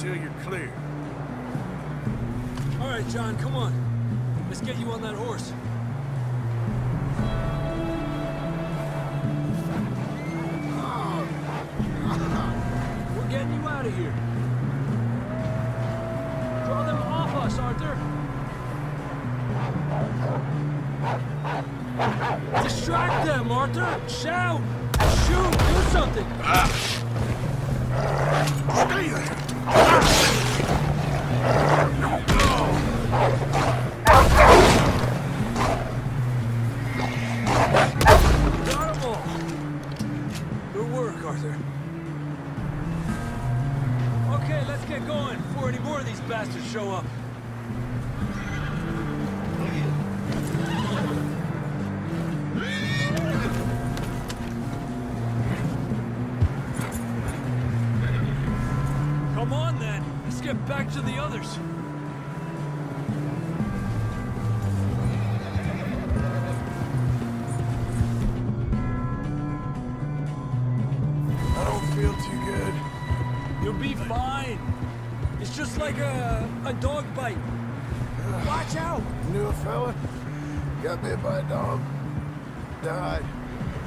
till you're clear. All right, John, come on. Let's get you on that horse. We're getting you out of here. Draw them off us, Arthur. Distract them, Arthur. Shout. Shoot. Do something. Stay Let's get back to the others. I don't feel too good. You'll be fine. It's just like a, a dog bite. Watch out! Knew a fella? Got bit by a dog. Died.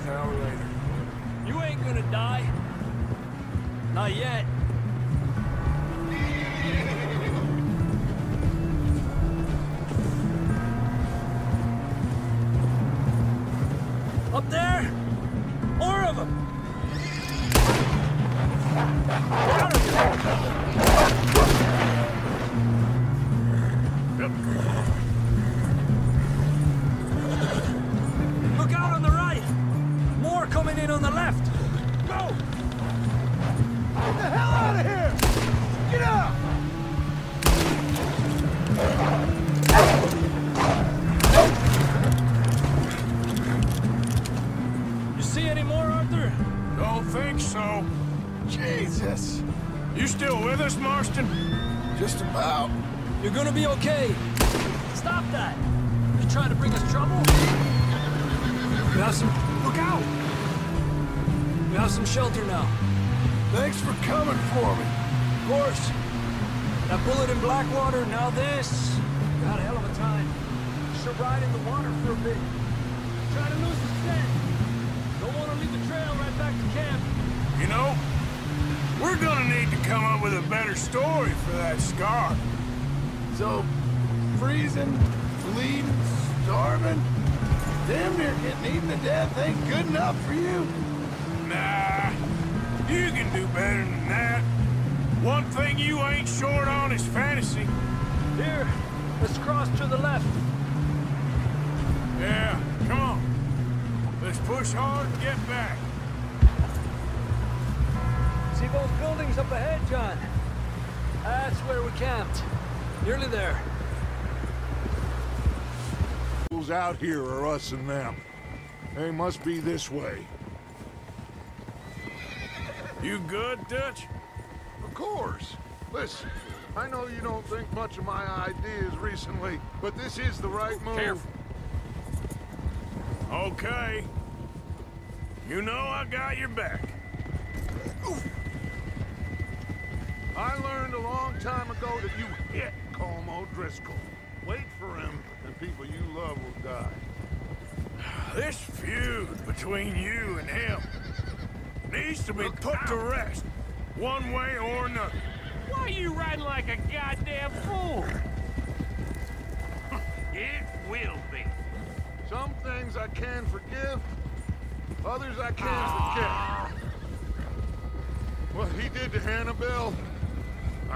An hour later. You ain't gonna die. Not yet. Up there? More of them! You see any more, Arthur? Don't think so. Jesus. You still with us, Marston? Just about. You're gonna be okay. Stop that! You trying to bring us trouble? We have some... Look out! We have some shelter now. Thanks for coming for me. Of course. That bullet in Blackwater, now this. Got a hell of a time. Should ride in the water for a bit. Try to lose the scent. Don't want to leave the trail right back to camp. You know, we're gonna need to come up with a better story for that scar. So, freezing, bleeding, starving, damn near getting eaten to death ain't good enough for you? Nah, you can do better than that. One thing you ain't short on is fantasy. Here, let's cross to the left. Yeah, come on. Let's push hard and get back. See those buildings up ahead, John? That's where we camped. Nearly there. Who's out here are us and them. They must be this way. You good, Dutch? Of course. Listen, I know you don't think much of my ideas recently, but this is the right move. Careful. Okay. You know I got your back. I learned a long time ago that you hit Colm O'Driscoll. Wait for him, and people you love will die. This feud between you and him needs to be put to rest, one way or another. Why are you riding like a goddamn fool? it will be. Some things I can forgive, others I can't forget. Ah. What he did to Annabelle,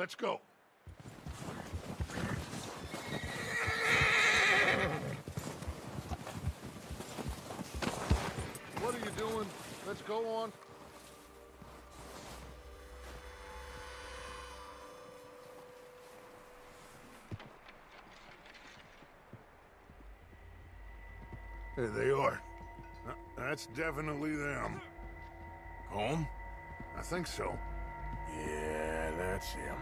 Let's go. What are you doing? Let's go on. There they are. Uh, That's definitely them. Home? I think so. Yeah, that's him.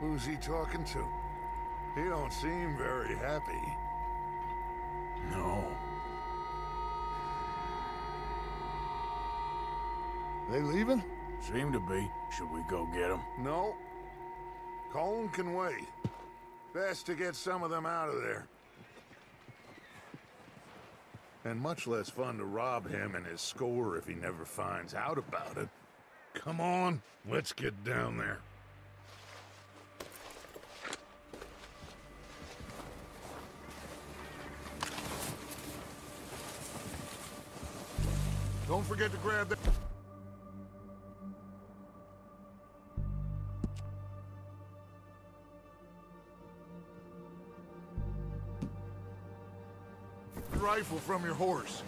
Who's he talking to? He don't seem very happy. They leaving? Seem to be. Should we go get them? No. Colm can wait. Best to get some of them out of there. And much less fun to rob him and his score if he never finds out about it. Come on, let's get down there. Don't forget to grab that. Rifle from your horse.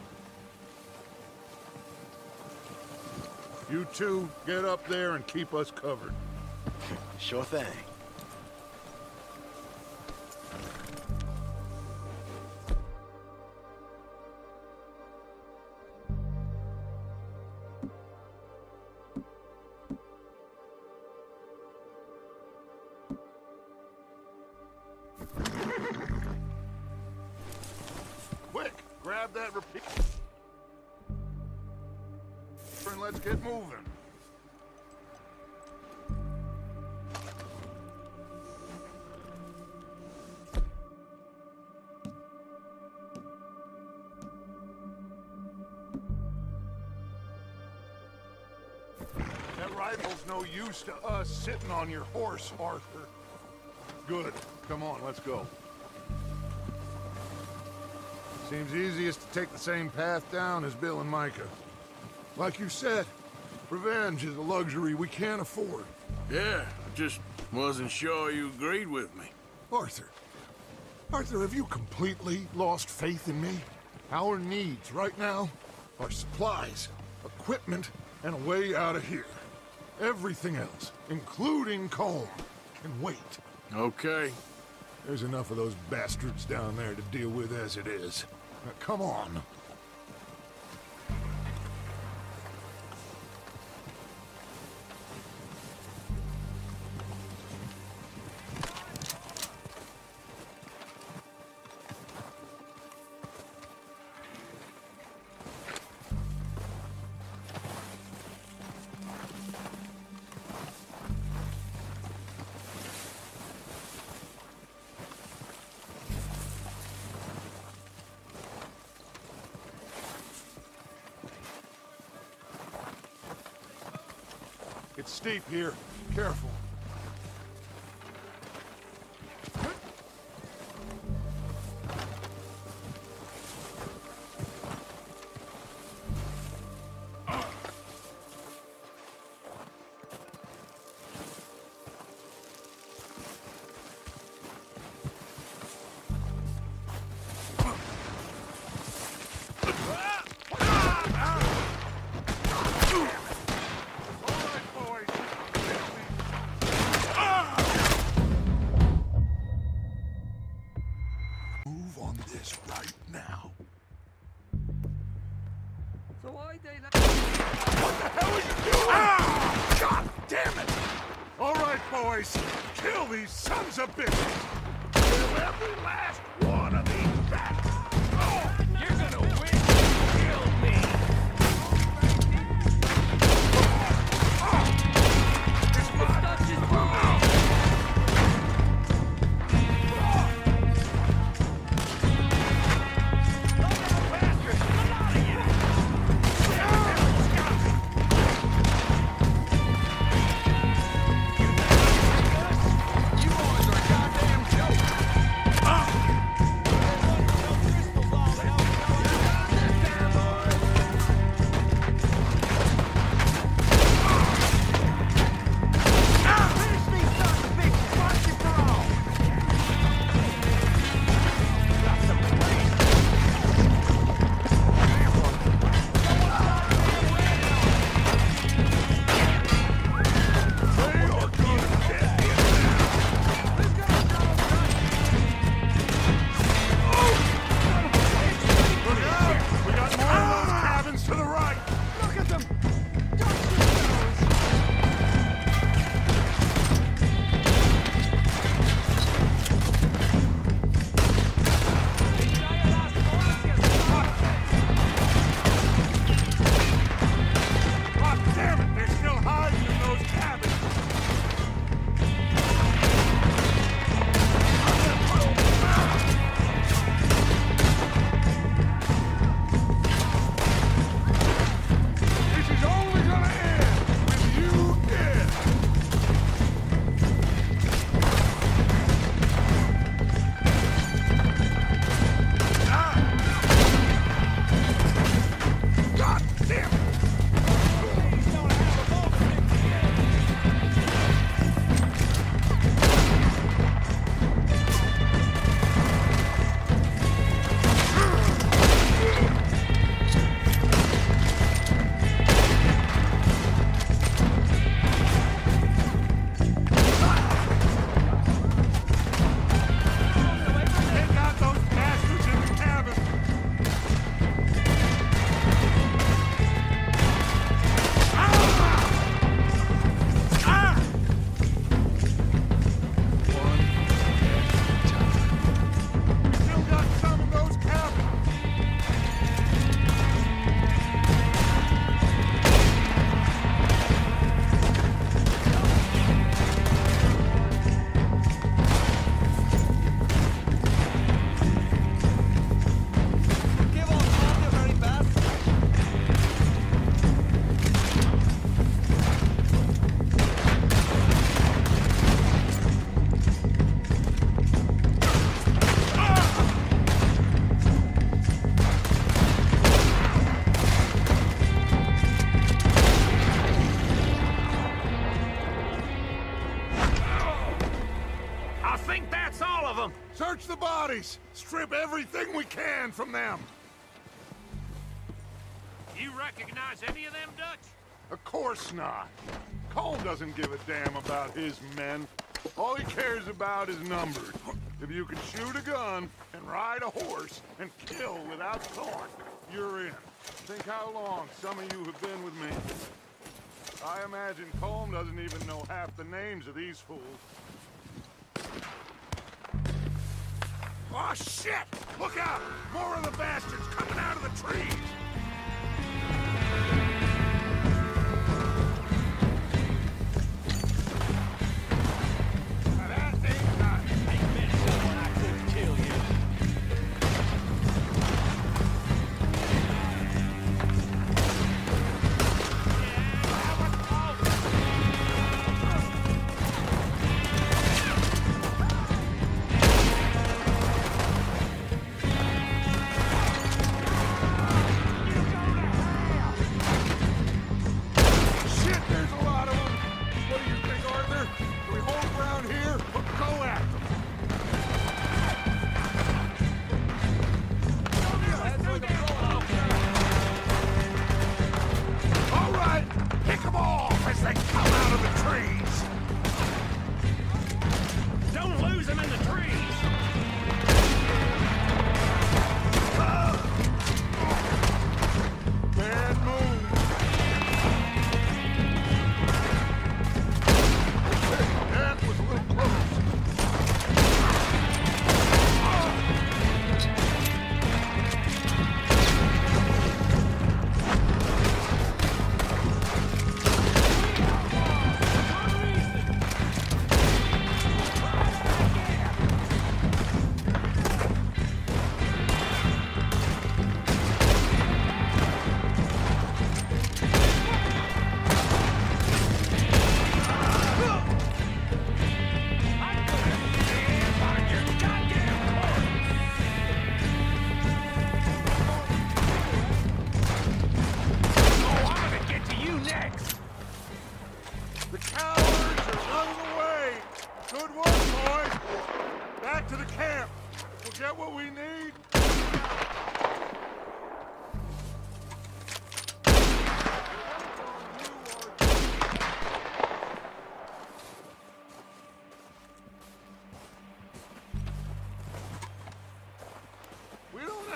You two, get up there and keep us covered. Sure thing. That repeat. And let's get moving. That rifle's no use to us sitting on your horse, Arthur. Good. Come on, let's go. Seems easiest to take the same path down as Bill and Micah. Like you said, revenge is a luxury we can't afford. Yeah, I just wasn't sure you agreed with me. Arthur. Arthur, have you completely lost faith in me? Our needs right now are supplies, equipment, and a way out of here. Everything else, including Colm, can wait. Okay. There's enough of those bastards down there to deal with as it is. Come on. It's steep here. Careful. Everything we can from them! You recognize any of them, Dutch? Of course not. Colm doesn't give a damn about his men. All he cares about is numbers. If you can shoot a gun and ride a horse and kill without thought, you're in. Think how long some of you have been with me. I imagine Colm doesn't even know half the names of these fools. Oh, shit! Look out! More of the bastards coming out of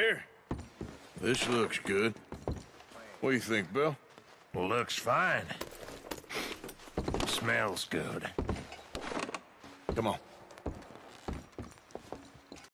Here. This looks good. What do you think, Bill? Looks fine. Smells good. Come on.